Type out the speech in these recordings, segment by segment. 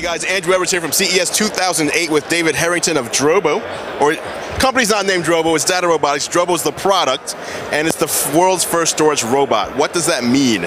Hey guys, Andru Edwards here from CES 2008 with David Herrington of Drobo. Or company's not named Drobo, it's Data Robotics. Drobo's the product, and it's the world's first storage robot. What does that mean?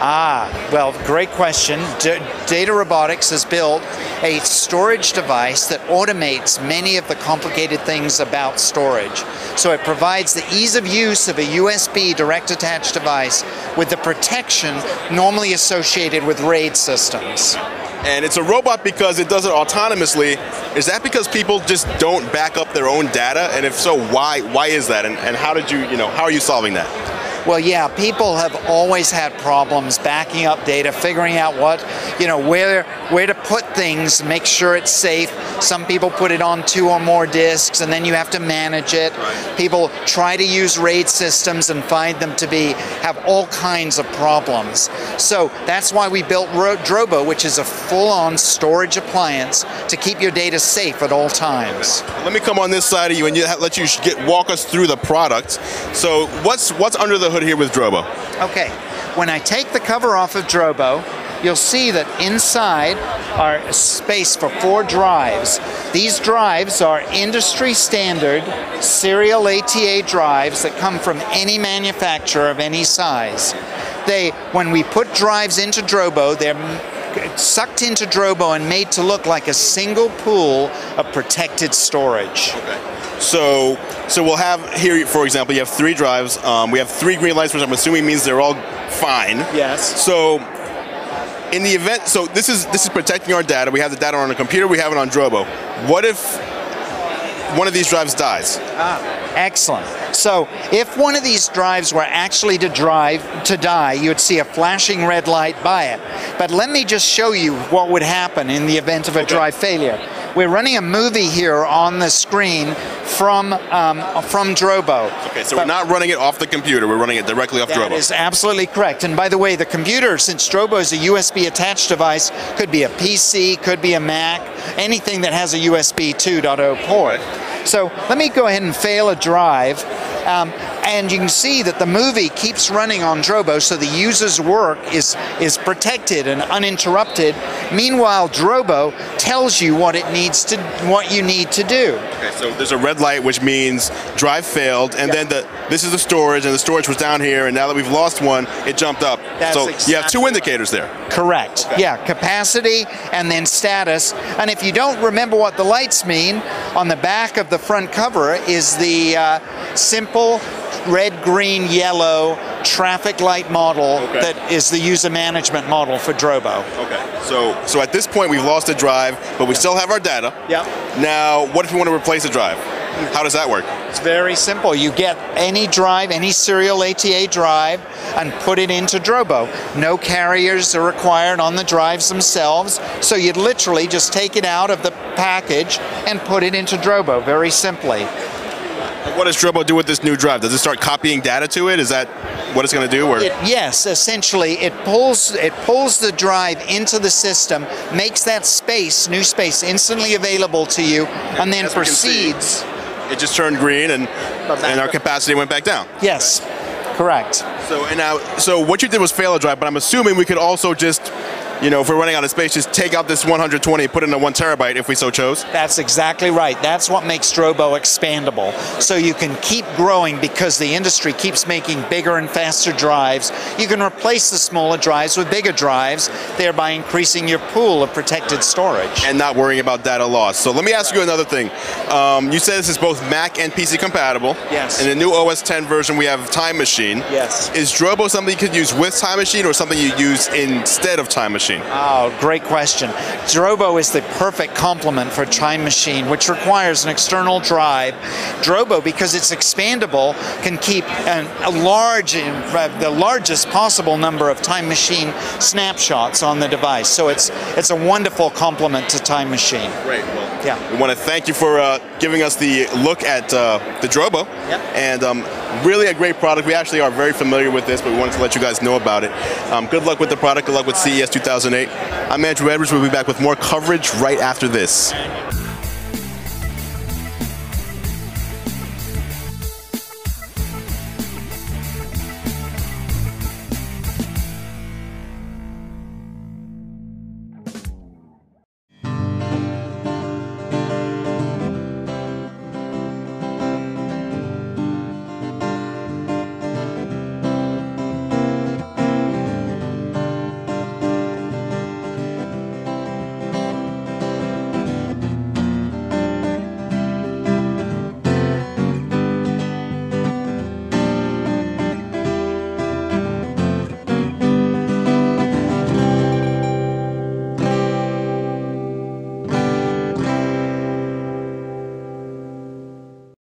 Ah, well, great question. D Data Robotics has built a storage device that automates many of the complicated things about storage. So it provides the ease of use of a USB direct attached device with the protection normally associated with RAID systems. And it's a robot because it does it autonomously. Is that because people just don't back up their own data? And if so, why why is that? And, and how did you, you know, how are you solving that? Well, yeah, people have always had problems backing up data, figuring out what, you know, where where to put things, make sure it's safe. Some people put it on two or more disks, and then you have to manage it. People try to use RAID systems and find them to be have all kinds of problems. So that's why we built Drobo, which is a full-on storage appliance to keep your data safe at all times. Let me come on this side of you and let you get walk us through the product. So what's what's under the hood here with Drobo? Okay, when I take the cover off of Drobo, you'll see that inside are space for four drives. These drives are industry standard serial ATA drives that come from any manufacturer of any size. They, when we put drives into Drobo, they're sucked into Drobo and made to look like a single pool of protected storage. Okay. So, so we'll have here, for example, you have three drives. Um, we have three green lights, which I'm assuming means they're all fine. Yes. So, in the event, so this is this is protecting our data. We have the data on a computer. We have it on Drobo. What if one of these drives dies? Ah, excellent. So if one of these drives were actually to drive to die, you would see a flashing red light by it. But let me just show you what would happen in the event of a okay. drive failure. We're running a movie here on the screen from um, from Drobo. Okay, so but we're not running it off the computer. We're running it directly off that Drobo. That is absolutely correct. And by the way, the computer, since Drobo is a USB attached device, could be a PC, could be a Mac, anything that has a USB 2.0 port. So let me go ahead and fail a drive. Um, and you can see that the movie keeps running on Drobo, so the user's work is, is protected and uninterrupted. Meanwhile, Drobo tells you what it needs to, what you need to do. Okay, so there's a red light, which means drive failed, and then the this is the storage, and the storage was down here, and now that we've lost one, it jumped up. That's so exactly you have two indicators there. Correct. Okay. Yeah, capacity and then status. And if you don't remember what the lights mean, on the back of the front cover is the uh, simple red, green, yellow traffic light model okay. that is the user management model for Drobo. Okay. So so at this point we've lost a drive, but we still have our data. Yeah. Now, what if we want to replace a drive? How does that work? It's very simple. You get any drive, any serial ATA drive, and put it into Drobo. No carriers are required on the drives themselves, so you'd literally just take it out of the package and put it into Drobo very simply. What does Drobo do with this new drive? Does it start copying data to it? Is that what it's going to do? Or? It, yes, essentially, it pulls it pulls the drive into the system, makes that space, new space, instantly available to you, and then As proceeds. It just turned green, and and our capacity went back down. Yes, correct. So and now, so what you did was fail a drive, but I'm assuming we could also just you know, if we're running out of space, just take out this 120, put in a one terabyte if we so chose? That's exactly right. That's what makes Drobo expandable. So you can keep growing because the industry keeps making bigger and faster drives. You can replace the smaller drives with bigger drives, thereby increasing your pool of protected storage. And not worrying about data loss. So let me ask you another thing. Um, you said this is both Mac and PC compatible. Yes. In the new OS X version, we have Time Machine. Yes. Is Drobo something you could use with Time Machine or something you use instead of Time Machine? Machine? Oh, great question. Drobo is the perfect complement for Time Machine, which requires an external drive. Drobo, because it's expandable, can keep an, a large, uh, the largest possible number of Time Machine snapshots on the device. So it's it's a wonderful complement to Time Machine. Great. Well, yeah. We want to thank you for uh, giving us the look at uh, the Drobo. Yep. And um, really a great product. We actually are very familiar with this, but we wanted to let you guys know about it. Um, good luck with the product. Good luck with CES 2008. I'm Andru Edwards. We'll be back with more coverage right after this.